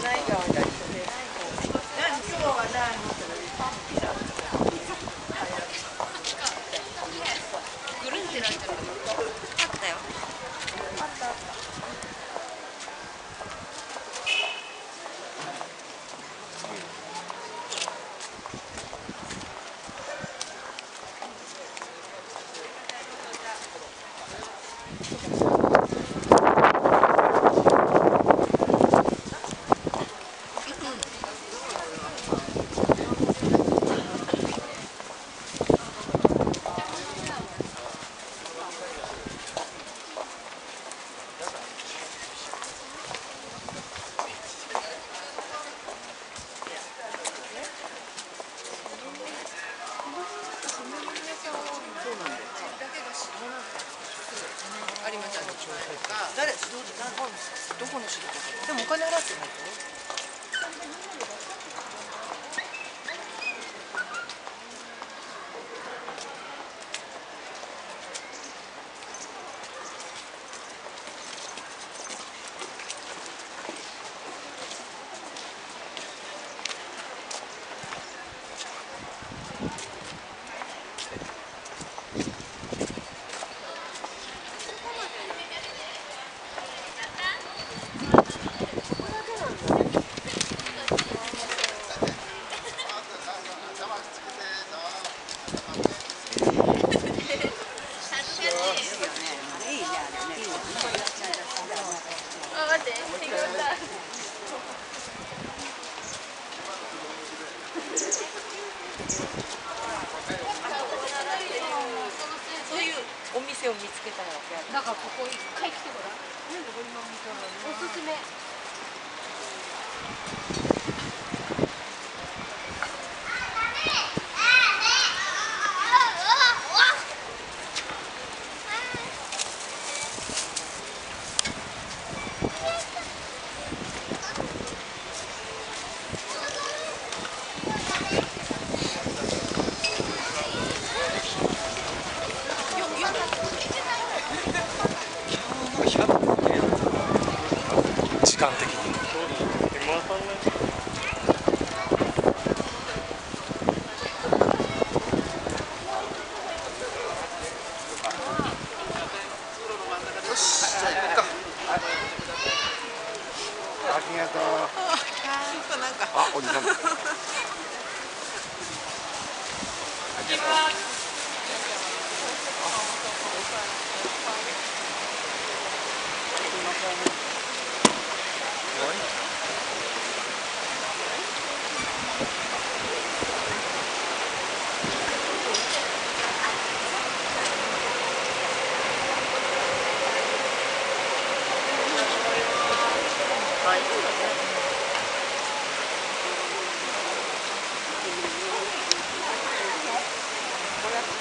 じゃないよ。Danke. そういうお店を見つけたらここ一回来てごすあ、谢谢。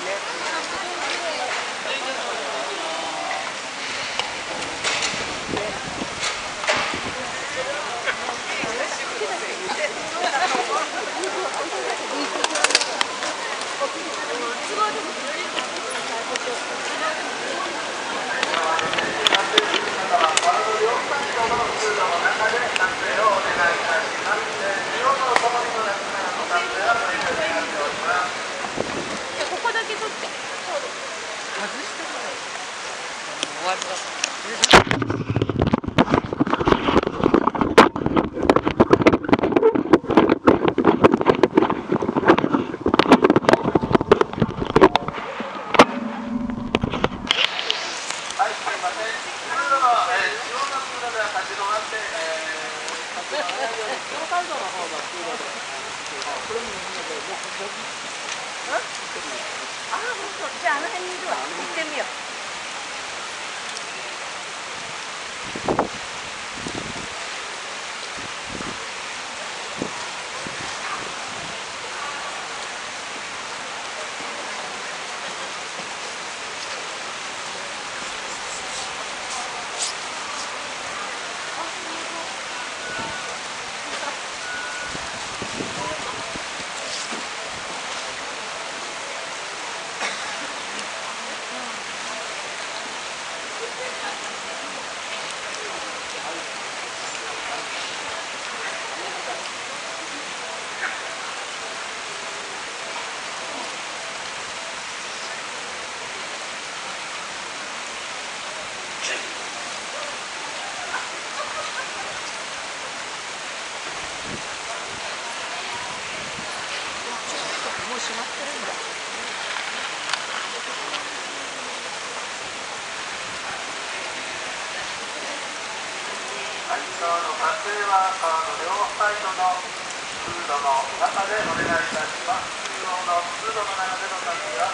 ね。 여기 어? 아, 그렇게 없지 않아? 했는데, 이때이요 はい、川の撮影は川の両サイドの通路の中でお願いいたします。中央の通路の中での撮影は。